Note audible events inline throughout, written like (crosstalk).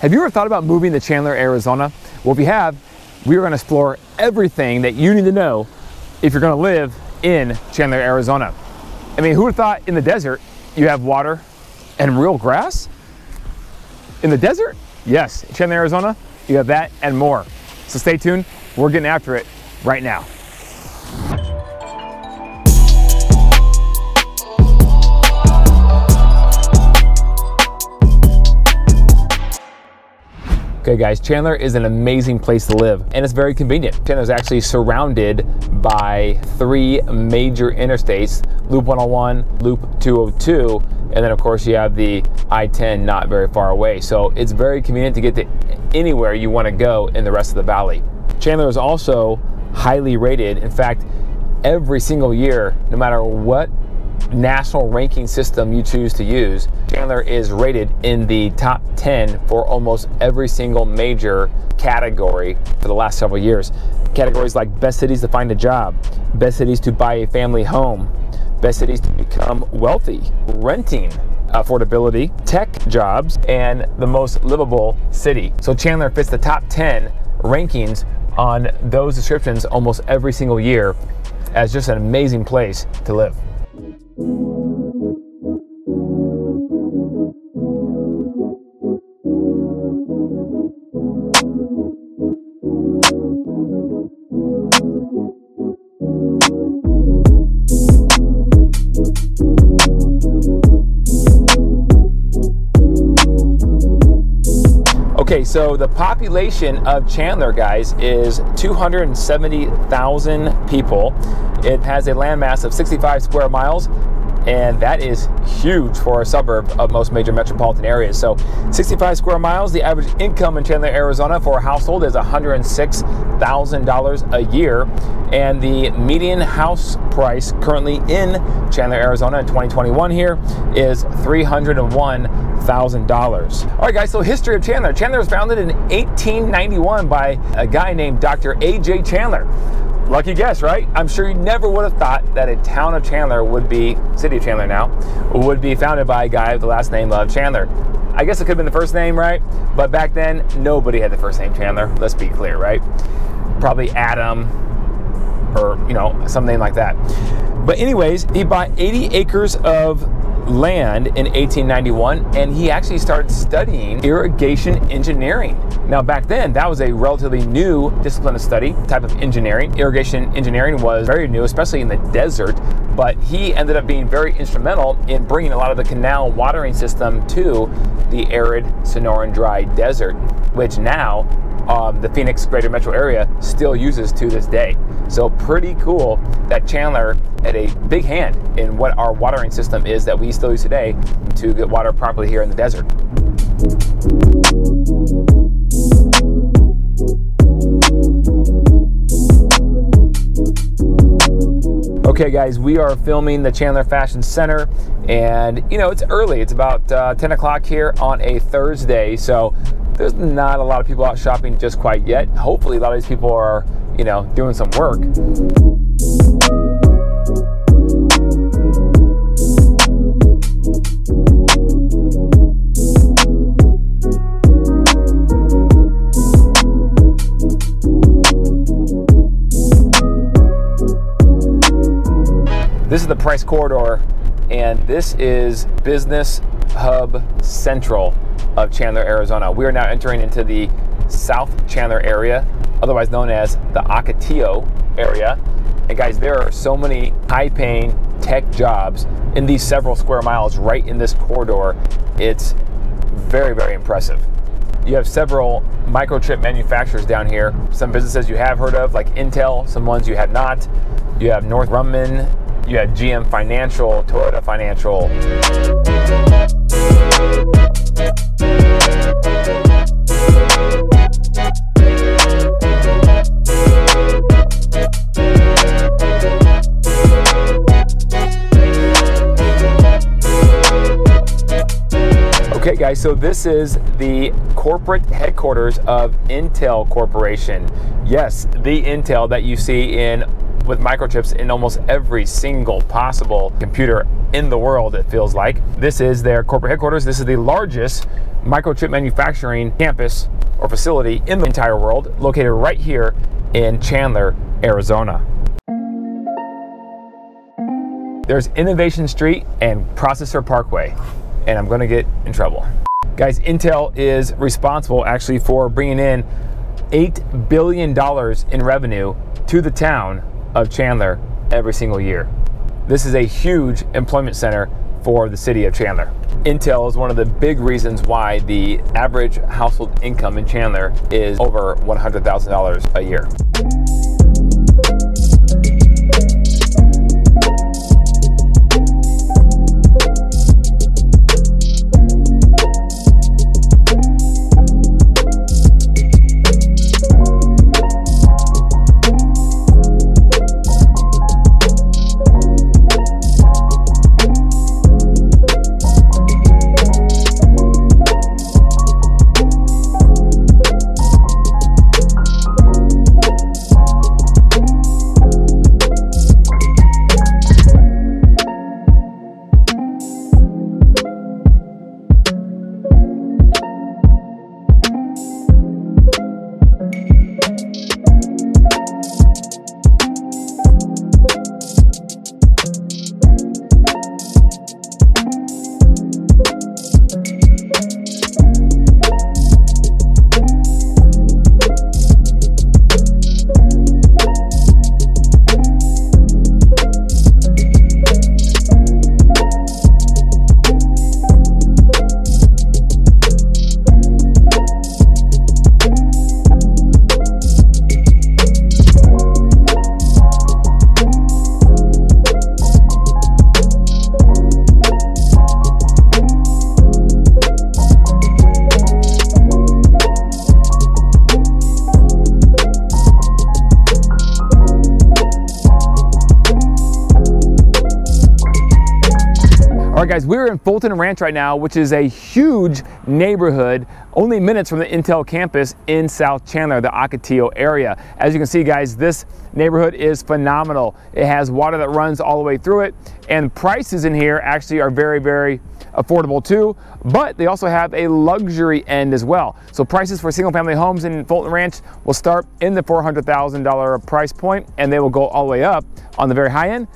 Have you ever thought about moving to Chandler, Arizona? Well, if you have, we are going to explore everything that you need to know if you're going to live in Chandler, Arizona. I mean, who would have thought in the desert you have water and real grass? In the desert? Yes, Chandler, Arizona, you have that and more. So stay tuned. We're getting after it right now. Okay guys, Chandler is an amazing place to live and it's very convenient. Chandler is actually surrounded by three major interstates, Loop 101, Loop 202, and then of course you have the I-10 not very far away. So it's very convenient to get to anywhere you want to go in the rest of the valley. Chandler is also highly rated. In fact, every single year, no matter what national ranking system you choose to use, Chandler is rated in the top 10 for almost every single major category for the last several years. Categories like best cities to find a job, best cities to buy a family home, best cities to become wealthy, renting affordability, tech jobs, and the most livable city. So Chandler fits the top 10 rankings on those descriptions almost every single year as just an amazing place to live. Okay, so the population of Chandler, guys, is 270,000 people. It has a landmass of 65 square miles, and that is huge for a suburb of most major metropolitan areas. So 65 square miles, the average income in Chandler, Arizona for a household is $106,000 a year, and the median house price currently in Chandler, Arizona in 2021 here is $301,000. All right, guys, so history of Chandler. Chandler was founded in 1891 by a guy named Dr. A.J. Chandler. Lucky guess, right? I'm sure you never would have thought that a town of Chandler would be, city of Chandler now, would be founded by a guy with the last name of Chandler. I guess it could have been the first name, right? But back then, nobody had the first name Chandler. Let's be clear, right? Probably Adam or, you know, something like that. But anyways, he bought 80 acres of land in 1891 and he actually started studying irrigation engineering. Now back then that was a relatively new discipline of study, type of engineering. Irrigation engineering was very new, especially in the desert, but he ended up being very instrumental in bringing a lot of the canal watering system to the arid Sonoran dry desert, which now um, the Phoenix greater metro area still uses to this day. So pretty cool that Chandler had a big hand in what our watering system is that we still use today to get water properly here in the desert. Okay, guys, we are filming the Chandler Fashion Center, and you know it's early. It's about uh, 10 o'clock here on a Thursday, so there's not a lot of people out shopping just quite yet. Hopefully, a lot of these people are, you know, doing some work. This is the Price Corridor, and this is Business Hub Central of Chandler, Arizona. We are now entering into the South Chandler area, otherwise known as the Ocotillo area. And guys, there are so many high paying tech jobs in these several square miles right in this corridor. It's very, very impressive. You have several microchip manufacturers down here. Some businesses you have heard of, like Intel, some ones you have not. You have Northrop Grumman, you have GM Financial, Toyota Financial. Okay guys, so this is the corporate headquarters of Intel Corporation. Yes, the Intel that you see in with microchips in almost every single possible computer in the world, it feels like. This is their corporate headquarters. This is the largest microchip manufacturing campus or facility in the entire world, located right here in Chandler, Arizona. There's Innovation Street and Processor Parkway, and I'm gonna get in trouble. Guys, Intel is responsible actually for bringing in $8 billion in revenue to the town of Chandler every single year. This is a huge employment center for the city of Chandler. Intel is one of the big reasons why the average household income in Chandler is over $100,000 a year. All right, guys, we're in Fulton Ranch right now, which is a huge neighborhood, only minutes from the Intel campus in South Chandler, the Ocotillo area. As you can see, guys, this neighborhood is phenomenal. It has water that runs all the way through it, and prices in here actually are very, very affordable too, but they also have a luxury end as well. So prices for single family homes in Fulton Ranch will start in the $400,000 price point, and they will go all the way up on the very high end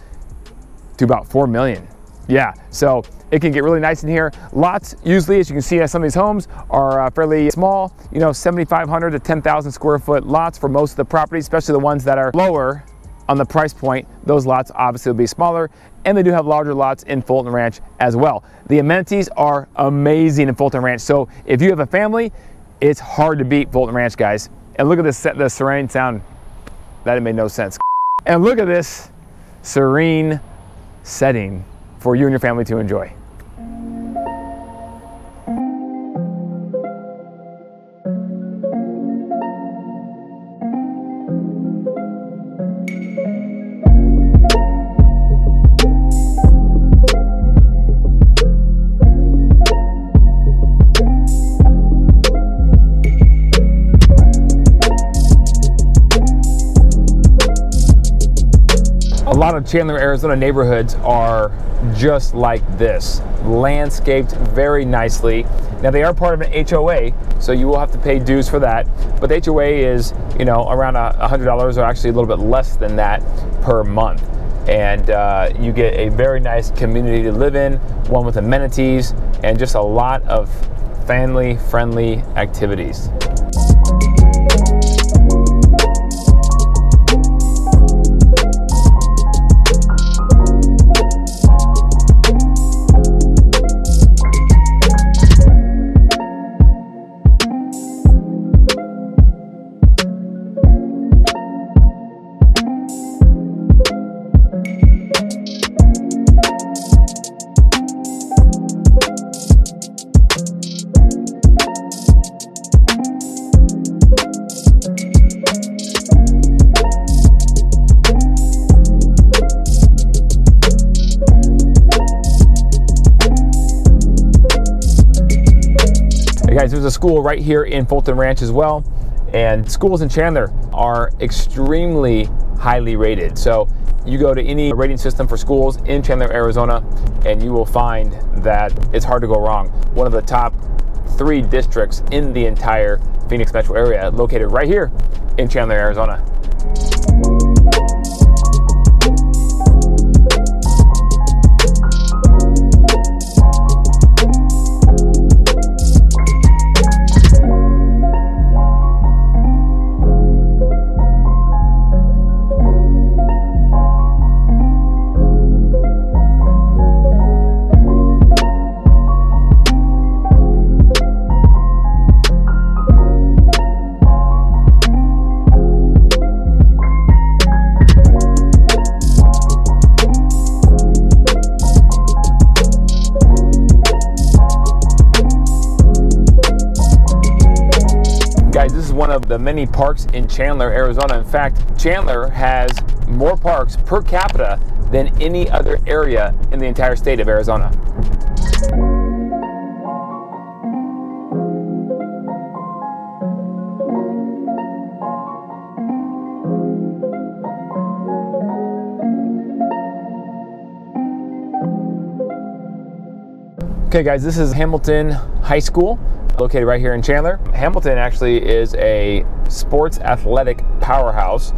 to about 4 million. Yeah, so it can get really nice in here. Lots, usually, as you can see, some of these homes are uh, fairly small, you know, 7,500 to 10,000 square foot lots for most of the properties, especially the ones that are lower on the price point. Those lots obviously will be smaller, and they do have larger lots in Fulton Ranch as well. The amenities are amazing in Fulton Ranch. So if you have a family, it's hard to beat Fulton Ranch, guys. And look at this, the serene sound. That made no sense. And look at this serene setting for you and your family to enjoy. Lot of Chandler, Arizona neighborhoods are just like this, landscaped very nicely. Now they are part of an HOA, so you will have to pay dues for that. But the HOA is, you know, around a hundred dollars, or actually a little bit less than that per month. And uh, you get a very nice community to live in, one with amenities and just a lot of family-friendly activities. There's a school right here in Fulton Ranch as well. And schools in Chandler are extremely highly rated. So you go to any rating system for schools in Chandler, Arizona, and you will find that it's hard to go wrong. One of the top three districts in the entire Phoenix metro area, located right here in Chandler, Arizona. Parks in Chandler, Arizona. In fact, Chandler has more parks per capita than any other area in the entire state of Arizona. Okay guys, this is Hamilton High School located right here in Chandler. Hamilton actually is a sports athletic powerhouse.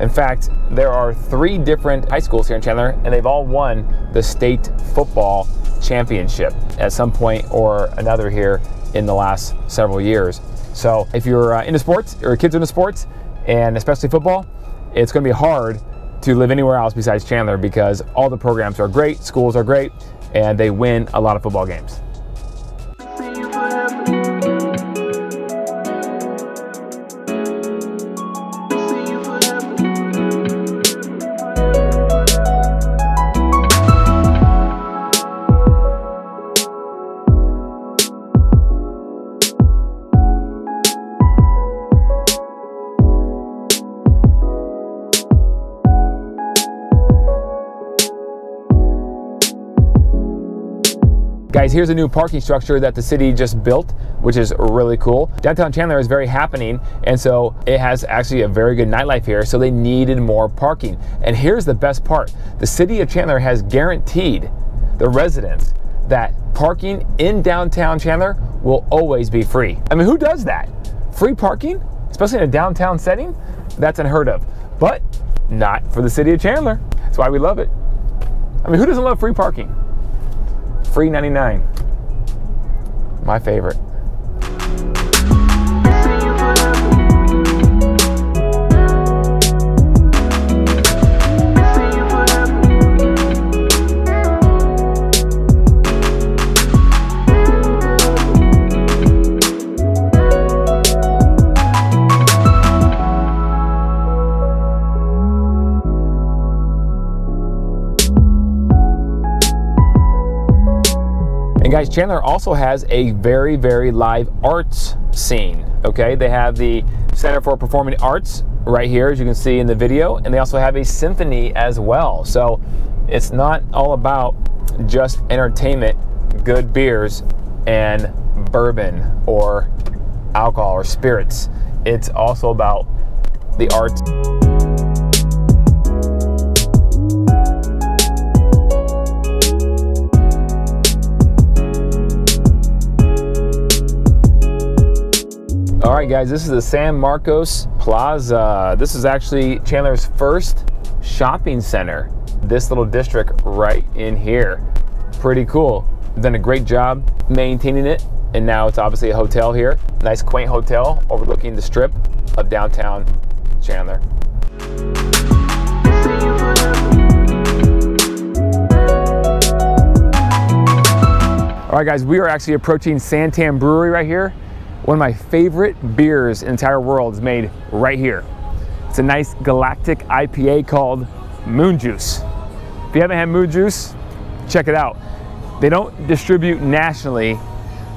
In fact, there are three different high schools here in Chandler, and they've all won the state football championship at some point or another here in the last several years. So if you're uh, into sports or kids into sports, and especially football, it's going to be hard to live anywhere else besides Chandler because all the programs are great, schools are great, and they win a lot of football games. Guys, here's a new parking structure that the city just built, which is really cool. Downtown Chandler is very happening, and so it has actually a very good nightlife here, so they needed more parking. And here's the best part. The city of Chandler has guaranteed the residents that parking in downtown Chandler will always be free. I mean, who does that? Free parking, especially in a downtown setting? That's unheard of. But not for the city of Chandler. That's why we love it. I mean, who doesn't love free parking? Free 99. My favorite. Guys, Chandler also has a very, very live arts scene. Okay, they have the Center for Performing Arts right here, as you can see in the video, and they also have a symphony as well. So it's not all about just entertainment, good beers, and bourbon or alcohol or spirits. It's also about the arts. Right, guys, this is the San Marcos Plaza. This is actually Chandler's first shopping center. This little district right in here. Pretty cool. Done a great job maintaining it, and now it's obviously a hotel here. Nice quaint hotel overlooking the strip of downtown Chandler. All right, guys, we are actually approaching Santan Brewery right here. One of my favorite beers in the entire world is made right here. It's a nice galactic IPA called Moon Juice. If you haven't had Moon Juice, check it out. They don't distribute nationally,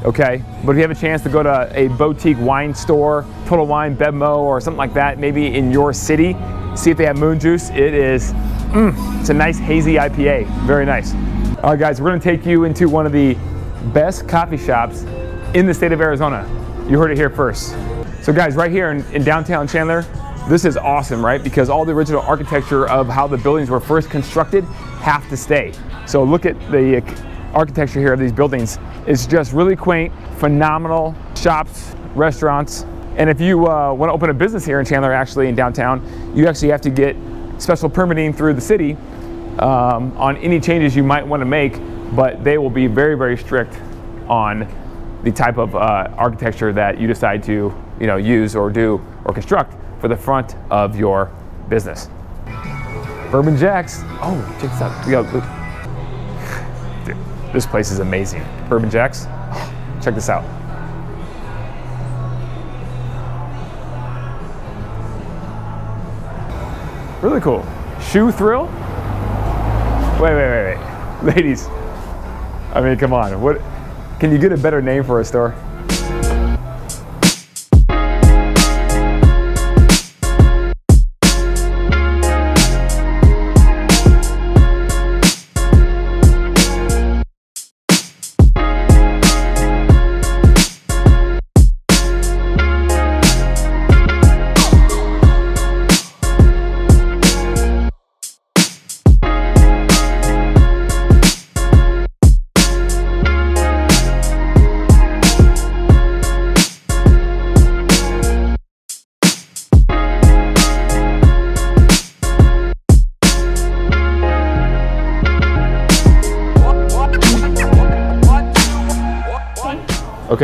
okay? But if you have a chance to go to a boutique wine store, Total Wine, Bevmo, or something like that, maybe in your city, see if they have Moon Juice. It is, mm, it's a nice hazy IPA, very nice. All right, guys, we're gonna take you into one of the best coffee shops in the state of Arizona. You heard it here first. So guys, right here in, in downtown Chandler, this is awesome, right? Because all the original architecture of how the buildings were first constructed have to stay. So look at the architecture here of these buildings It's just really quaint, phenomenal shops, restaurants. And if you uh, want to open a business here in Chandler, actually in downtown, you actually have to get special permitting through the city um, on any changes you might want to make, but they will be very, very strict on the type of uh, architecture that you decide to you know, use or do or construct for the front of your business. Bourbon Jacks. Oh, check this out. We got, dude, this place is amazing. Bourbon Jacks. Check this out. Really cool. Shoe Thrill. Wait, wait, wait, wait. (laughs) Ladies, I mean, come on. What? Can you get a better name for a store?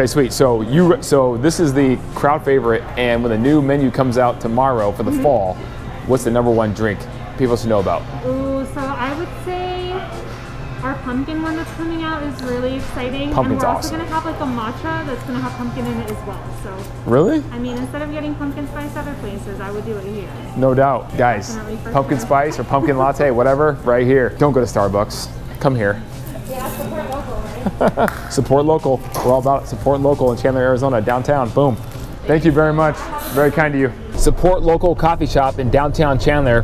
Okay, sweet. So you so this is the crowd favorite, and when the new menu comes out tomorrow for the mm-hmm. fall, what's the number one drink people should know about? Ooh, so I would say our pumpkin one that's coming out is really exciting. Pumpkin's and we're awesome. also gonna have like a matcha that's gonna have pumpkin in it as well. So Really? I mean instead of getting pumpkin spice other places, I would do it here. No doubt. Guys, pumpkin sure. spice or pumpkin latte, whatever, right here. Don't go to Starbucks. Come here. Yeah, (laughs) support local. We're all about support local in Chandler, Arizona, downtown. Boom. Thank you very much. Very kind of you. Support local coffee shop in downtown Chandler,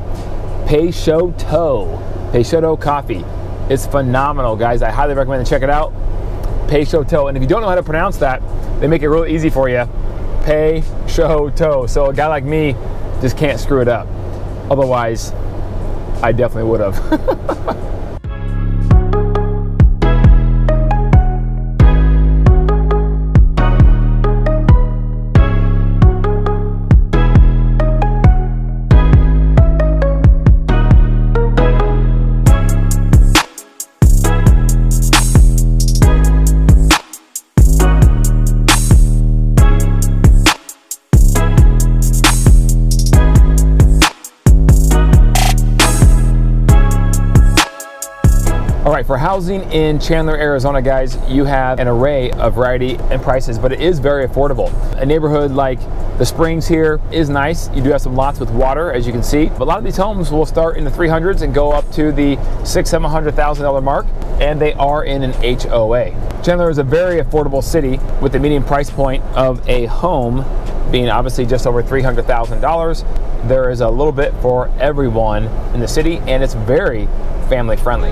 Peixoto. Peixoto Coffee. It's phenomenal, guys. I highly recommend to check it out. Peixoto. And if you don't know how to pronounce that, they make it real easy for you. Peixoto. So a guy like me just can't screw it up. Otherwise, I definitely would have. (laughs) for housing in Chandler, Arizona, guys, you have an array of variety and prices, but it is very affordable. A neighborhood like the Springs here is nice. You do have some lots with water, as you can see. But a lot of these homes will start in the 300s and go up to the six, seven hundred thousand dollar mark, and they are in an HOA. Chandler is a very affordable city with the median price point of a home being obviously just over $300,000. There is a little bit for everyone in the city, and it's very family friendly.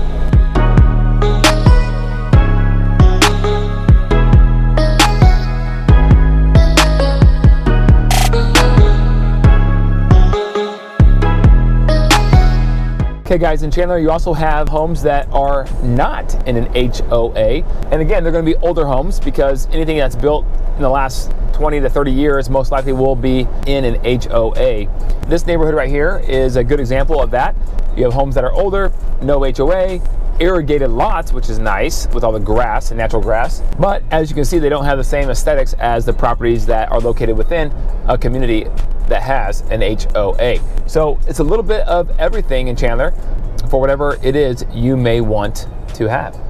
Okay guys, in Chandler you also have homes that are not in an HOA. And again, they're gonna be older homes because anything that's built in the last 20 to 30 years most likely will be in an HOA. This neighborhood right here is a good example of that. You have homes that are older, no HOA, irrigated lots, which is nice with all the grass and natural grass. But as you can see, they don't have the same aesthetics as the properties that are located within a community that has an HOA. So it's a little bit of everything in Chandler for whatever it is you may want to have.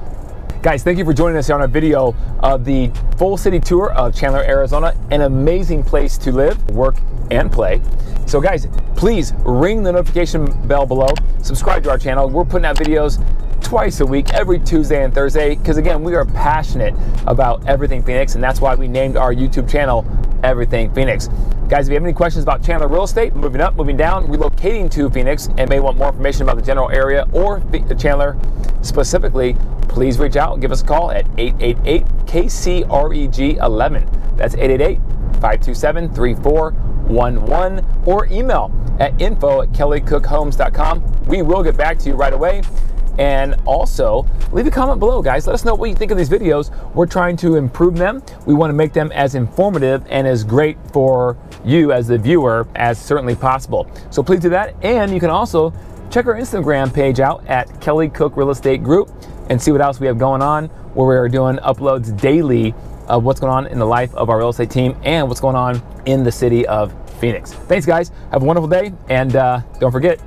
Guys, thank you for joining us on a video of the full city tour of Chandler, Arizona. An amazing place to live, work, and play. So guys, please ring the notification bell below, subscribe to our channel. We're putting out videos twice a week, every Tuesday and Thursday, because again, we are passionate about everything Phoenix, and that's why we named our YouTube channel Everything Phoenix. Guys, if you have any questions about Chandler real estate, moving up, moving down, relocating to Phoenix, and may want more information about the general area or Chandler specifically, please reach out and give us a call at 888 KCREG 11. That's 888 527 3411 or email at info at kellycookhomes.com. We will get back to you right away. And also, leave a comment below, guys. Let us know what you think of these videos. We're trying to improve them. We want to make them as informative and as great for you as the viewer as certainly possible. So please do that. And you can also check our Instagram page out at Kelly Cook Real Estate Group and see what else we have going on where we're doing uploads daily of what's going on in the life of our real estate team and what's going on in the city of Phoenix. Thanks, guys. Have a wonderful day. And uh, don't forget,